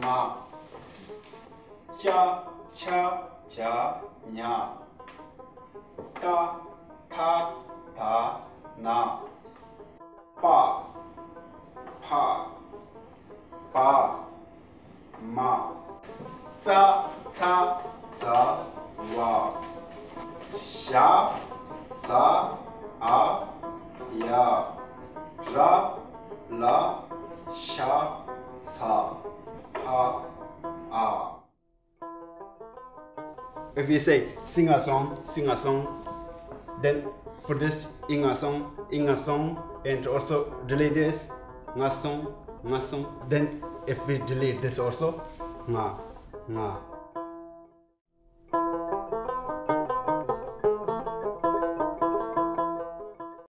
妈，家家家娘，大他他那，爸怕爸妈，早早早娃，小十二呀，啦啦。Sha, sa, ha, a. If you say sing a song, sing a song, then put this in a song, in a song, and also delete this, nga song, nga song. Then if we delete this also, nga, nga,